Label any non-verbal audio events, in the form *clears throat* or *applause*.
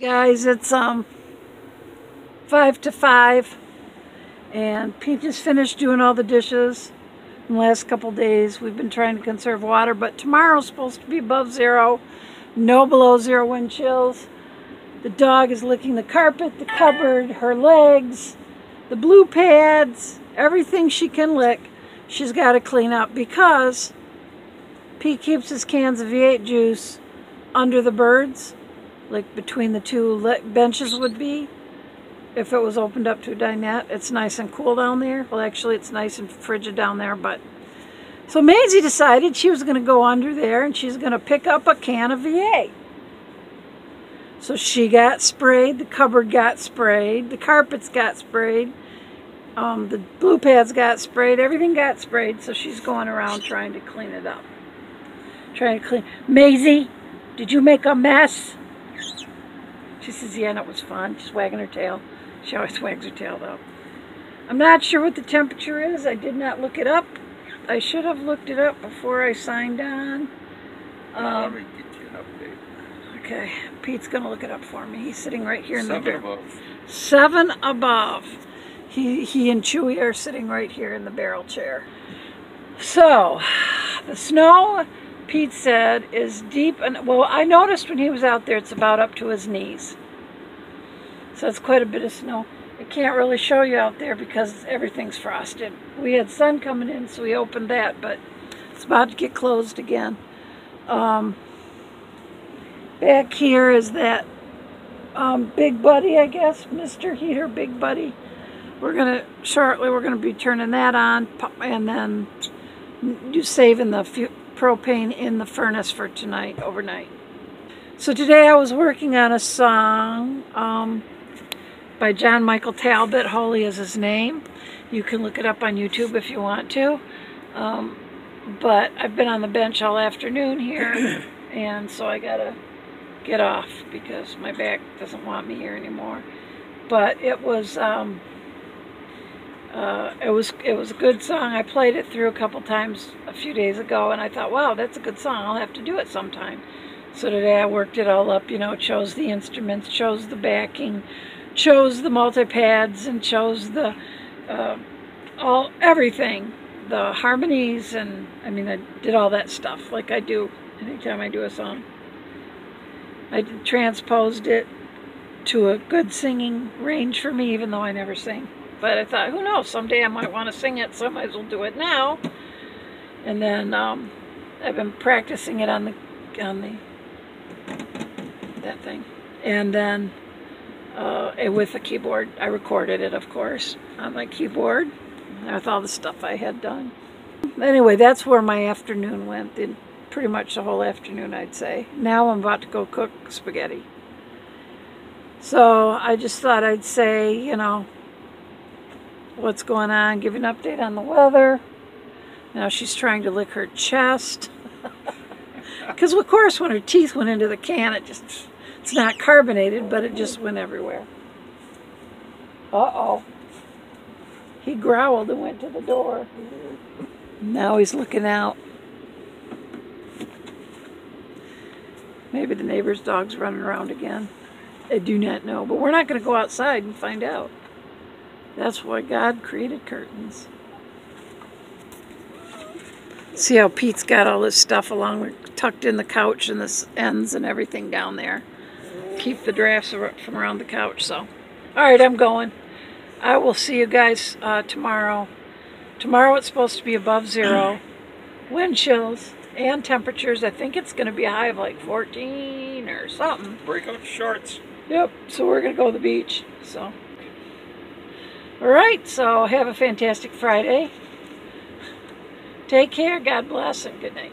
Guys, it's um five to five and Pete just finished doing all the dishes in the last couple days. We've been trying to conserve water, but tomorrow's supposed to be above zero, no below zero wind chills. The dog is licking the carpet, the cupboard, her legs, the blue pads, everything she can lick, she's got to clean up because Pete keeps his cans of V8 juice under the birds like between the two benches would be if it was opened up to a dinette. It's nice and cool down there. Well, actually, it's nice and frigid down there, but... So Maisie decided she was going to go under there and she's going to pick up a can of V8. So she got sprayed, the cupboard got sprayed, the carpets got sprayed, um, the blue pads got sprayed, everything got sprayed, so she's going around trying to clean it up. Trying to clean. Maisie, did you make a mess? She says, yeah, and it was fun. She's wagging her tail. She always *laughs* wags her tail, though. I'm not sure what the temperature is. I did not look it up. I should have looked it up before I signed on. Um, Let me get you an update. Okay, Pete's going to look it up for me. He's sitting right here in Seven the barrel. above. Seven above. He, he and Chewy are sitting right here in the barrel chair. So, the snow Pete said is deep and well I noticed when he was out there it's about up to his knees. So it's quite a bit of snow. I can't really show you out there because everything's frosted. We had sun coming in so we opened that but it's about to get closed again. Um, back here is that um, big buddy I guess Mr. Heater big buddy. We're gonna shortly we're gonna be turning that on and then you saving the propane in the furnace for tonight, overnight. So today I was working on a song um, by John Michael Talbot, Holy is his name. You can look it up on YouTube if you want to. Um, but I've been on the bench all afternoon here, *clears throat* and so I gotta get off because my back doesn't want me here anymore. But it was um, uh, it was it was a good song. I played it through a couple times a few days ago, and I thought, wow, that's a good song. I'll have to do it sometime. So today I worked it all up. You know, chose the instruments, chose the backing, chose the multi-pads, and chose the uh, all everything, the harmonies, and I mean, I did all that stuff like I do anytime I do a song. I transposed it to a good singing range for me, even though I never sing. But I thought, who knows, someday I might want to sing it, so I might as well do it now. And then um, I've been practicing it on the, on the, that thing. And then uh, with the keyboard, I recorded it, of course, on my keyboard with all the stuff I had done. Anyway, that's where my afternoon went, in pretty much the whole afternoon, I'd say. Now I'm about to go cook spaghetti. So I just thought I'd say, you know, what's going on, give an update on the weather. Now she's trying to lick her chest. *laughs* Because of course when her teeth went into the can, it just, it's not carbonated, but it just went everywhere. Uh-oh. He growled and went to the door. Now he's looking out. Maybe the neighbor's dog's running around again. I do not know, but we're not going to go outside and find out. That's why God created curtains. See how Pete's got all this stuff along, tucked in the couch and the ends and everything down there. Keep the drafts from around the couch, so. All right, I'm going. I will see you guys uh, tomorrow. Tomorrow it's supposed to be above zero. *clears throat* Wind chills and temperatures. I think it's going to be a high of like 14 or something. Break out shorts. Yep, so we're going to go to the beach, so. Alright, so have a fantastic Friday. Take care, God bless, and good night.